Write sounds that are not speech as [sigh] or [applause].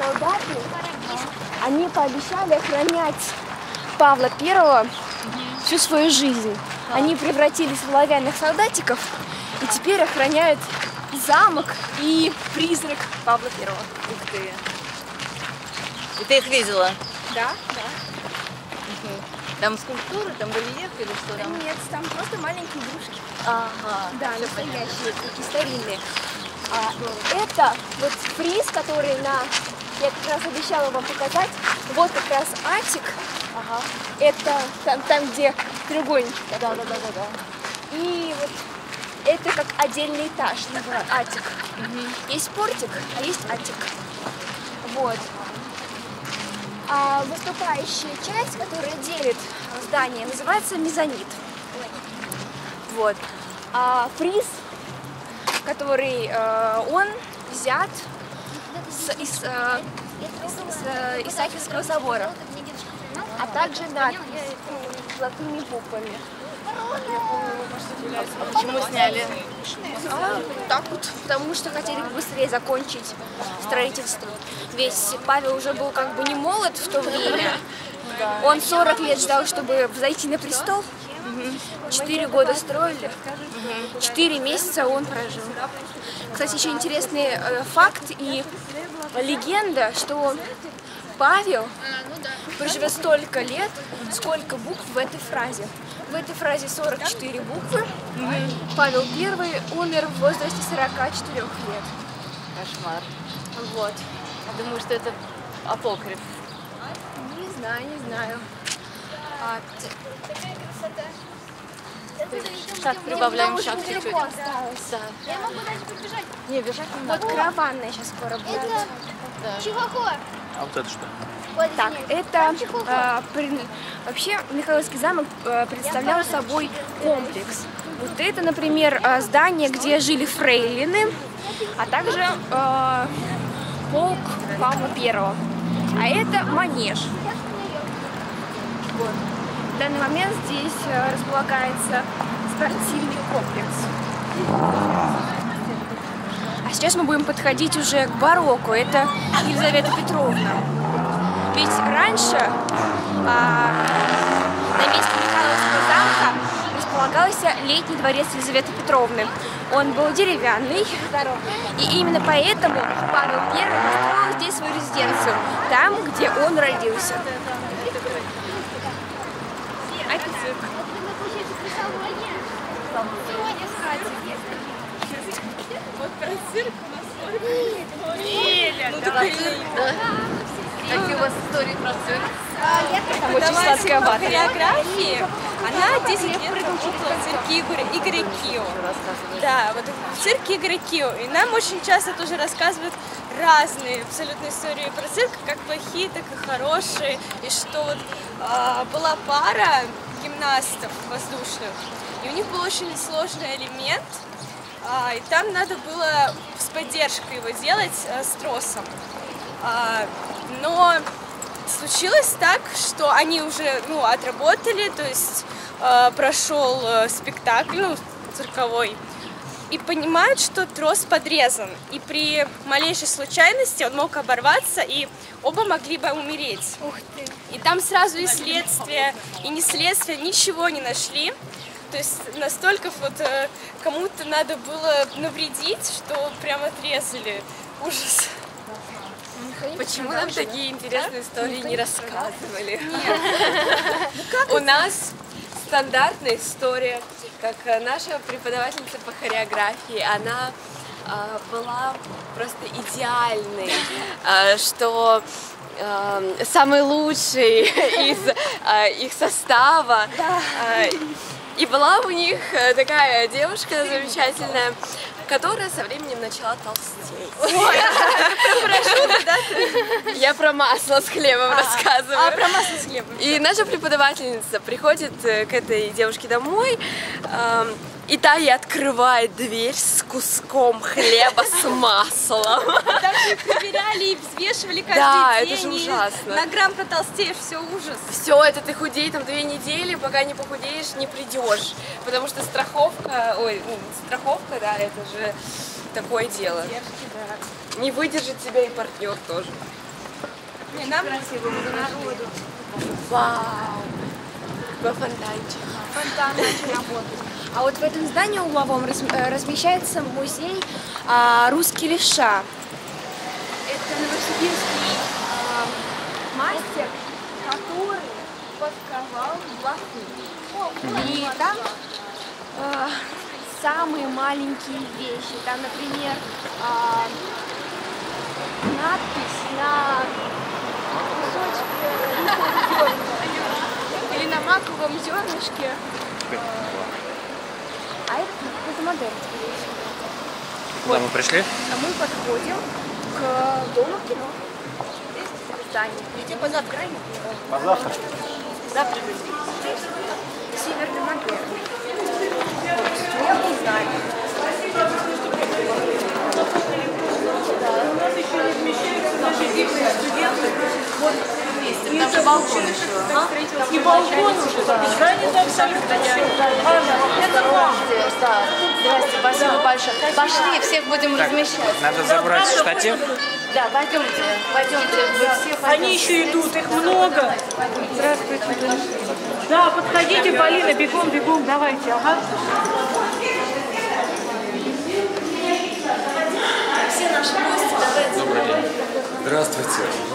солдаты, они пообещали охранять Павла Первого всю свою жизнь. Они превратились в оловянных солдатиков и теперь охраняют замок и призрак Павла Первого. Ух ты. И ты их видела? Да, да. Там скульптуры, там рельеф или что там? Нет, там просто маленькие игрушки. Ага. Да, настоящие, такие старинные. А, это вот фриз, который на... Я как раз обещала вам показать. Вот как раз атик. Ага. Это там, там где треугольничек. Да, да, да, да, да. И вот это как отдельный этаж, называют атик. Есть портик, а есть атик. Вот. А выступающая часть, которая делит здание, называется мезонит. Вот. А фриз, который э, он взят из, э, с э, Исаакиевского собора, а также надпись золотыми буквами. А почему сняли? А, так вот, потому что хотели быстрее закончить строительство. Ведь Павел уже был как бы не молод в то время. Он 40 лет ждал, чтобы взойти на престол. Четыре года строили. Четыре месяца он прожил. Кстати, еще интересный э, факт и легенда, что Павел проживет столько лет, сколько букв в этой фразе. В этой фразе 44 буквы. Павел I умер в возрасте 44 лет. Кошмар. Вот. Я думаю, что это апокриф. Не знаю, не знаю. Шаг прибавляем, шаг чуть-чуть. Да. Я могу дальше побежать. Не, бежать не Вот надо. караванная сейчас скоро будет. Это Чихуахуа. А вот это что? Вот Так, это а, при- вообще Михайловский замок а, представлял собой комплекс. Вот это, например, а, здание, где жили фрейлины, а также а, полк Павла Первого. А это манеж. Вот. Данный момент здесь а, располагается спортивный комплекс. А сейчас мы будем подходить уже к барокко. Это Елизавета Петровна. Ведь раньше а, на месте Михайловского замка располагался летний дворец Елизаветы Петровны. Он был деревянный, и именно поэтому Павел I построил здесь свою резиденцию, там, где он родился. А это цирк. Мы, получается, пришел в войне. Сегодня скатили. Вот про цирк у нас Ну, такой, да. Какие у вас истории про цирк? Там очень сладкая вата. хореографии, она 10 лет работала в цирке Игоря, Игоря Кио. Да, вот в цирке Игоря Кио. И нам очень часто тоже рассказывают разные абсолютно истории про цирк, как плохие, так и хорошие. И что вот а, была пара гимнастов воздушных, и у них был очень сложный элемент, а, и там надо было с поддержкой его делать а, с тросом. А, но случилось так, что они уже ну, отработали, то есть э, прошел э, спектакль ну, цирковой, и понимают, что трос подрезан. И при малейшей случайности он мог оборваться, и оба могли бы умереть. Ух ты. И там сразу и следствие, и не следствие ничего не нашли. То есть настолько вот э, кому-то надо было навредить, что прям отрезали. Ужас. Почему нам такие интересные истории не рассказывали? У нас стандартная история, как э, наша преподавательница по хореографии, она э, была просто идеальной, что самый лучший [laughs] из их состава. И была у них э, такая девушка замечательная, которая со временем начала толстеть. [laughs] Я про масло с хлебом рассказываю. А про масло с хлебом. И наша преподавательница приходит э, к этой девушке домой, эм, и та ей открывает дверь с куском хлеба с маслом. Же проверяли и взвешивали каждый Да, это день. же и ужасно. На грамм протолстеешь, все ужас. Все, это ты худей там две недели, пока не похудеешь, не придешь. Потому что страховка, ой, ну, страховка, да, это же такое дело. Не выдержит тебя и партнер тоже. И нам красиво много народу. Вау! Какой фонтанчик. Фонтан начал работать. А вот в этом здании угловом э, размещается музей а, «Русский левша». Это новосибирский а, мастер, который подковал блоху. И там а, самые маленькие вещи. Там, например, а, надпись на кусочке или на маковом зернышке. А это скорее всего. Куда мы пришли? А мы подходим к дому кино. Здесь здание. Иди позавтра. Позавтра. Завтра Северный модерн. Вот. Я не знаю. Балкон еще. И балкон уже, здание абсолютно Это вам. Да. Здрасте, спасибо большое. Пошли, всех будем размещать. Надо забрать штатив. Да, пойдемте, пойдемте. Вы все Они еще идут, их много. Здравствуйте. Да, подходите, Полина, бегом, бегом, давайте. Ага. Все наши гости, давайте. Добрый день. Здравствуйте.